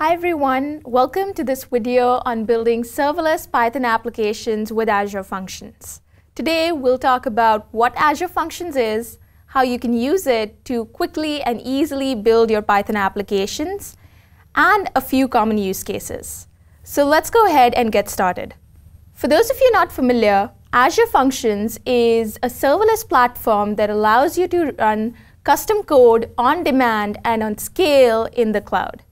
Hi everyone, welcome to this video on building serverless Python applications with Azure Functions. Today we'll talk about what Azure Functions is, how you can use it to quickly and easily build your Python applications, and a few common use cases. So let's go ahead and get started. For those of you not familiar, Azure Functions is a serverless platform that allows you to run custom code on demand and on scale in the cloud.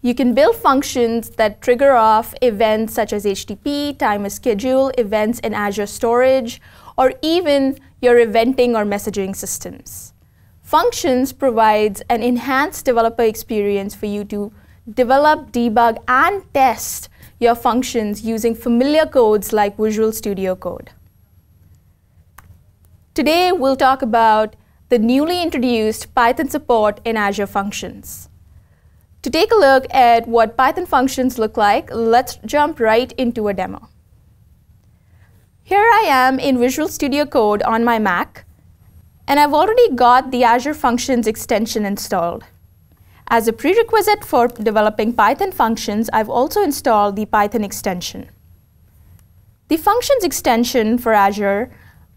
You can build functions that trigger off events such as HTTP, timer schedule, events in Azure Storage, or even your eventing or messaging systems. Functions provides an enhanced developer experience for you to develop, debug, and test your functions using familiar codes like Visual Studio Code. Today, we'll talk about the newly introduced Python support in Azure Functions. To take a look at what Python functions look like, let's jump right into a demo. Here I am in Visual Studio Code on my Mac, and I've already got the Azure Functions extension installed. As a prerequisite for developing Python functions, I've also installed the Python extension. The functions extension for Azure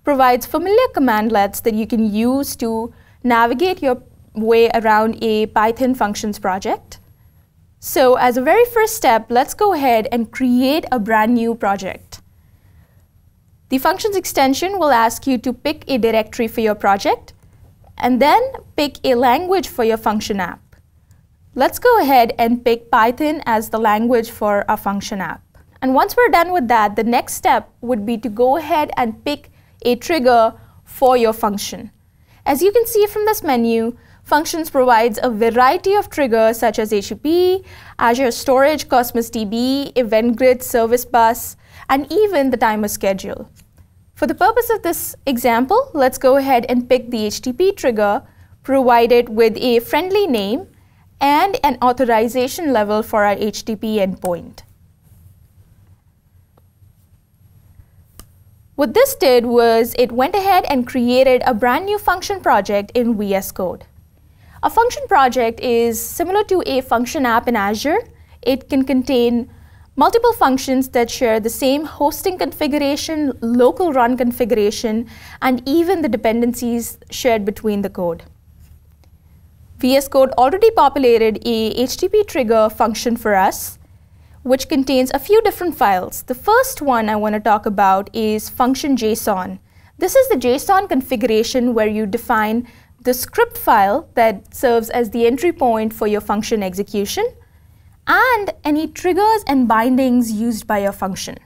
provides familiar commandlets that you can use to navigate your way around a Python functions project. So as a very first step, let's go ahead and create a brand new project. The functions extension will ask you to pick a directory for your project and then pick a language for your function app. Let's go ahead and pick Python as the language for our function app. And once we're done with that, the next step would be to go ahead and pick a trigger for your function. As you can see from this menu, Functions provides a variety of triggers such as HTTP, Azure Storage, Cosmos DB, Event Grid, Service Bus, and even the timer schedule. For the purpose of this example, let's go ahead and pick the HTTP trigger provided with a friendly name and an authorization level for our HTTP endpoint. What this did was it went ahead and created a brand new function project in VS Code. A function project is similar to a function app in Azure. It can contain multiple functions that share the same hosting configuration, local run configuration, and even the dependencies shared between the code. VS Code already populated a HTTP trigger function for us, which contains a few different files. The first one I want to talk about is function JSON. This is the JSON configuration where you define the script file that serves as the entry point for your function execution and any triggers and bindings used by your function.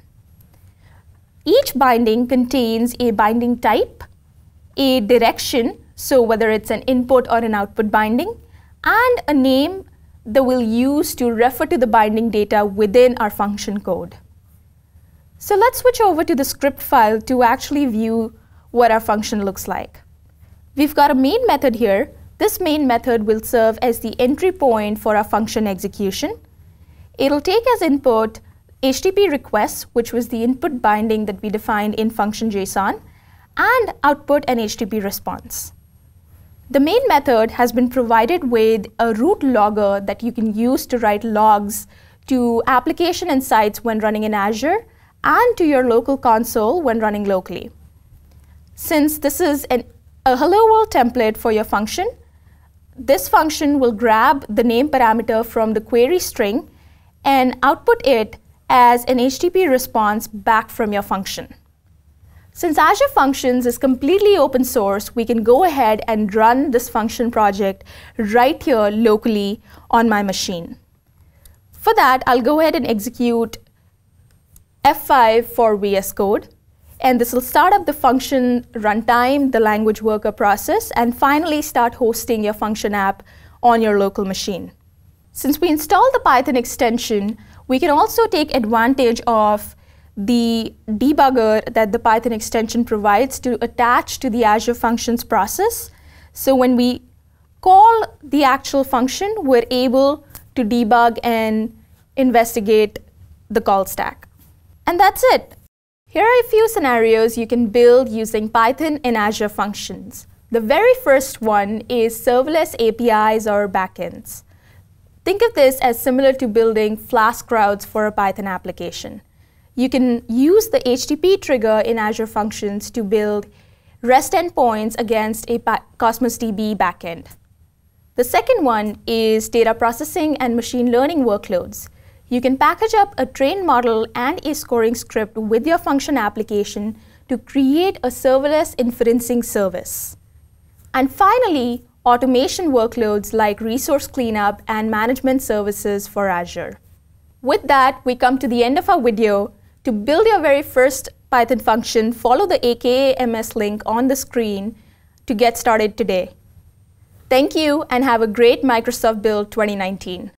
Each binding contains a binding type, a direction, so whether it's an input or an output binding, and a name that we'll use to refer to the binding data within our function code. So let's switch over to the script file to actually view what our function looks like. We've got a main method here. This main method will serve as the entry point for our function execution. It'll take as input HTTP requests, which was the input binding that we defined in function JSON, and output an HTTP response. The main method has been provided with a root logger that you can use to write logs to application insights when running in Azure and to your local console when running locally. Since this is an, a hello world template for your function, this function will grab the name parameter from the query string and output it as an HTTP response back from your function. Since Azure Functions is completely open source, we can go ahead and run this function project right here locally on my machine. For that, I'll go ahead and execute F5 for VS Code. And this will start up the function runtime, the language worker process, and finally start hosting your function app on your local machine. Since we installed the Python extension, we can also take advantage of the debugger that the Python extension provides to attach to the Azure Functions process. So when we call the actual function, we're able to debug and investigate the call stack. And that's it. Here are a few scenarios you can build using Python in Azure Functions. The very first one is serverless APIs or backends. Think of this as similar to building Flask routes for a Python application. You can use the HTTP trigger in Azure Functions to build REST endpoints against a Cosmos DB backend. The second one is data processing and machine learning workloads. You can package up a trained model and a scoring script with your function application to create a serverless inferencing service. And finally, automation workloads like resource cleanup and management services for Azure. With that, we come to the end of our video. To build your very first Python function, follow the AKA-MS link on the screen to get started today. Thank you and have a great Microsoft Build 2019.